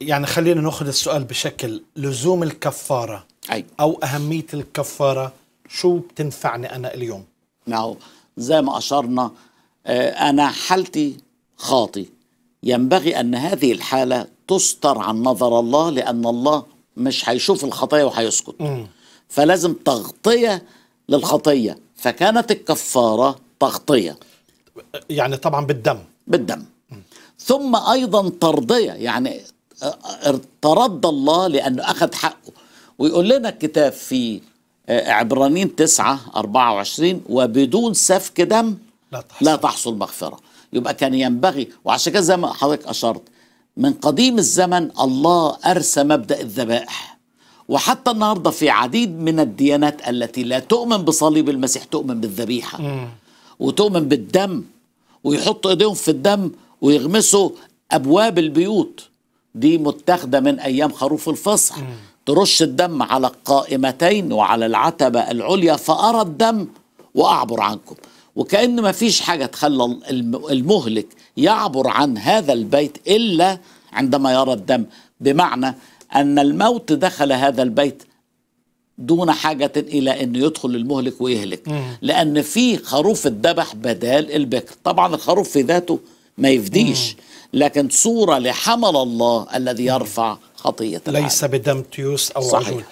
يعني خلينا ناخذ السؤال بشكل لزوم الكفارة أي. أو أهمية الكفارة. شو بتنفعني أنا اليوم؟ نعم. زي ما أشرنا آه، أنا حالتي خاطي ينبغي أن هذه الحالة تستر عن نظر الله لأن الله مش هيشوف الخطية وهيسكت. فلازم تغطية للخطية. فكانت الكفارة تغطية. يعني طبعا بالدم. بالدم. ثم أيضا ترضية. يعني ترضى الله لأنه أخذ حقه. ويقول لنا الكتاب في عبرانيين 9 24 وبدون سفك دم لا تحصل. لا تحصل مغفرة. يبقى كان ينبغي وعشان كده زي ما حضرتك أشرت من قديم الزمن الله أرسى مبدأ الذبائح. وحتى النهارده في عديد من الديانات التي لا تؤمن بصليب المسيح تؤمن بالذبيحة. وتؤمن بالدم ويحطوا إيديهم في الدم ويغمسوا أبواب البيوت. دي متاخدة من أيام خروف الفصح. ترش الدم على القائمتين وعلى العتبة العليا فأرى الدم وأعبر عنكم. وكأن ما فيش حاجة تخلى الم- المهلك يعبر عن هذا البيت إلا عندما يرى الدم. بمعنى أن الموت دخل هذا البيت دون حاجة إلى أن يدخل المهلك ويهلك. لأن في خروف الذبح بدال البكر. طبعا الخروف في ذاته ما يفديش. لكن صورة لحمل الله الذي يرفع خطية العالم ليس بدم تيوس أو صحيح. عجول